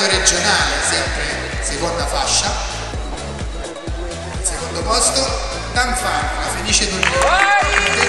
campionato regionale, sempre seconda fascia. Secondo posto, Tanfani, la Fenice Torino,